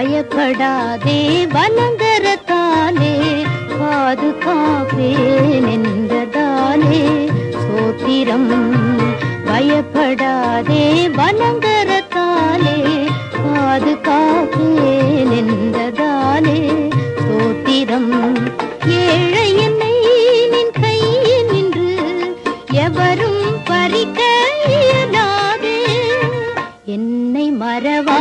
பயப்படாதே வனங்கரத்தாலே பாதுகாப்பேன் என்றதாலே சோத்திரம் பயப்படாதே வனங்கரத்தாலே பாதுகாப்பேன் என்றதாலே சோத்திரம் ஏழையினை நின் கையில் நின்று எவரும் பறிக்க என்னை மறவா